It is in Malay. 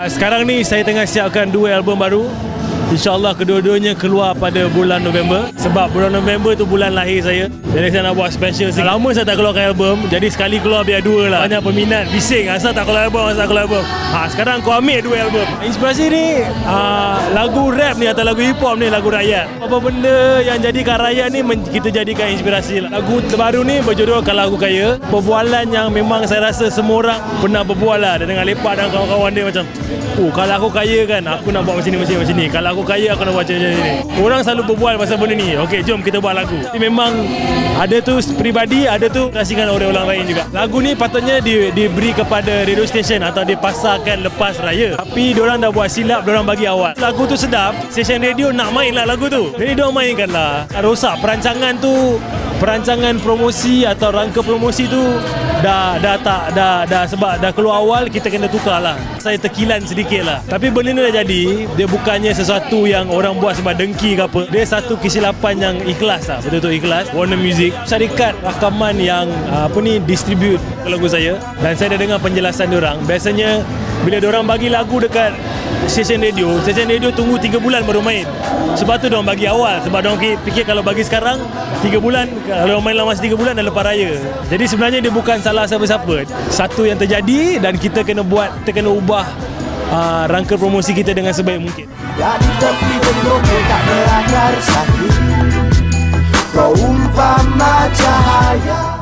Ah, Sekarang ni saya tengah siapkan dua album baru. InsyaAllah kedua-duanya keluar pada bulan November. Sebab bulan November tu bulan lahir saya. Jadi saya nak buat special sikit. Lama saya tak keluarkan album Jadi sekali keluar biar dua lah. Banyak peminat bising. Asal tak keluar album Asal tak keluar album. Ha, Sekarang kau ambil dua album. Inspirasi ni uh, Lagu rap ni atau lagu hip hop ni Lagu rakyat. Apa benda yang jadikan rakyat ni Kita jadikan inspirasi lah. Lagu terbaru ni berjudul Kalau Aku Kaya. Perbualan yang memang saya rasa semua orang Pernah berbual lah. Dengan lepak dan kawan-kawan dia macam Oh kalau aku kaya kan Aku nak buat macam ni macam ni macam ni. Kalau aku kaya aku nak buat macam ni. Orang selalu berbual pasal benda ni. Okay jom kita buat lagu. Tapi memang Ada tu peribadi Ada tu kasihkan oleh orang lain juga. Lagu ni patutnya di, diberi kepada radio station Atau dipasarkan lepas raya. Tapi orang dah buat silap orang bagi awal. Lagu tu sedap Station radio nak main lah lagu tu. Jadi diorang mainkan lah Rosak perancangan tu Perancangan promosi Atau rangka promosi tu dah dah tak dah dah sebab dah keluar awal kita kena tukar lah saya terkilan sedikit lah tapi benda ni dah jadi dia bukannya sesuatu yang orang buat sebab dengki ke apa. Dia satu kesilapan yang ikhlas lah betul-betul ikhlas. Warner Music syarikat rakaman yang ah, apa ni distribute lagu saya. Dan saya dah dengar penjelasan orang. Biasanya bila orang bagi lagu dekat stesen radio. Stesen radio tunggu 3 bulan baru main. Sebab tu diorang bagi awal. Sebab diorang fikir, kalau bagi sekarang 3 bulan kalau main lama 3 bulan dah lepas raya. Jadi sebenarnya dia bukan salah siapa-siapa. Satu yang terjadi dan kita kena buat kita kena ubah uh, rangka promosi kita dengan sebaik mungkin. Dari tepi gendong tak berakar sakit. Kau umpama cahaya